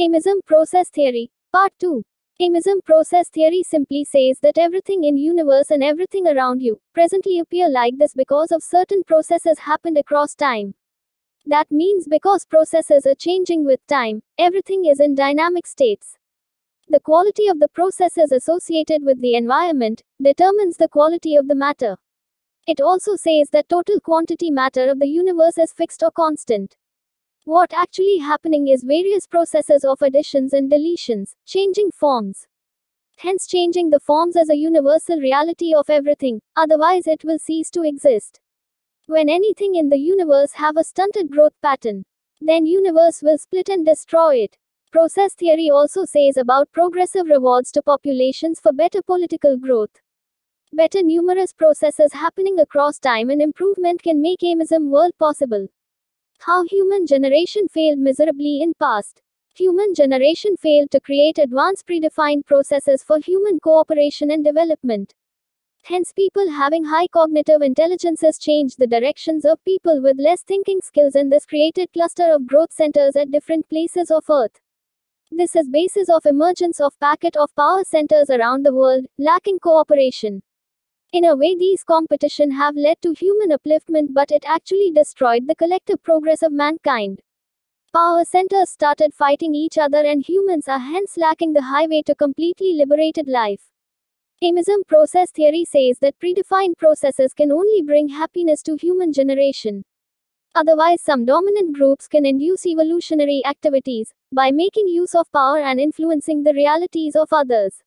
Ameism Process Theory. Part 2. Ameism process theory simply says that everything in universe and everything around you presently appear like this because of certain processes happened across time. That means because processes are changing with time, everything is in dynamic states. The quality of the processes associated with the environment determines the quality of the matter. It also says that total quantity matter of the universe is fixed or constant. What actually happening is various processes of additions and deletions, changing forms. Hence changing the forms as a universal reality of everything, otherwise it will cease to exist. When anything in the universe have a stunted growth pattern, then universe will split and destroy it. Process theory also says about progressive rewards to populations for better political growth. Better numerous processes happening across time and improvement can make ameism world possible. How human generation failed miserably in past. Human generation failed to create advanced predefined processes for human cooperation and development. Hence, people having high cognitive intelligences changed the directions of people with less thinking skills and this created cluster of growth centers at different places of earth. This is basis of emergence of packet of power centers around the world, lacking cooperation. In a way, these competition have led to human upliftment, but it actually destroyed the collective progress of mankind. Power centers started fighting each other, and humans are hence lacking the highway to completely liberated life. Ameism process theory says that predefined processes can only bring happiness to human generation. Otherwise, some dominant groups can induce evolutionary activities by making use of power and influencing the realities of others.